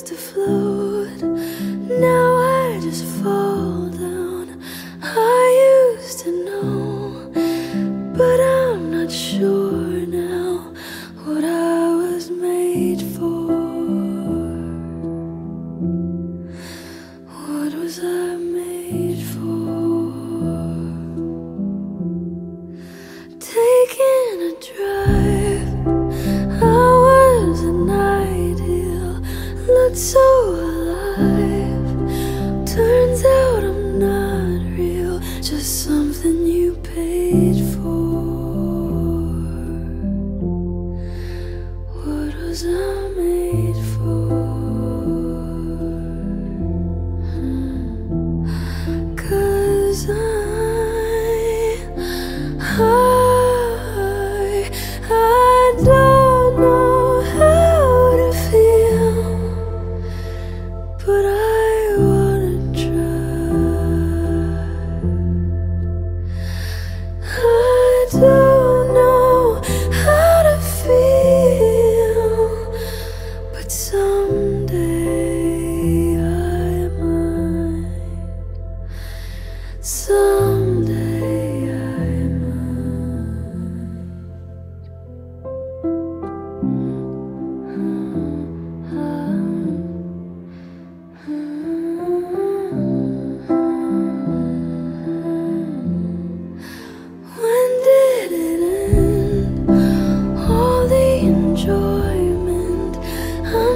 used to float, now I just fall down. I used to know, but I'm not sure now what I was made for. so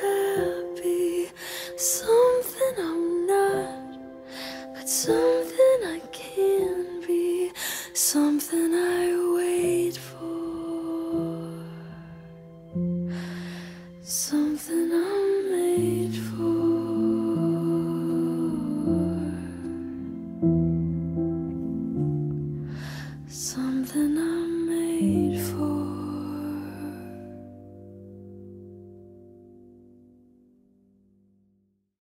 happy. Something I'm not, but something I can be. Something I wait for. Something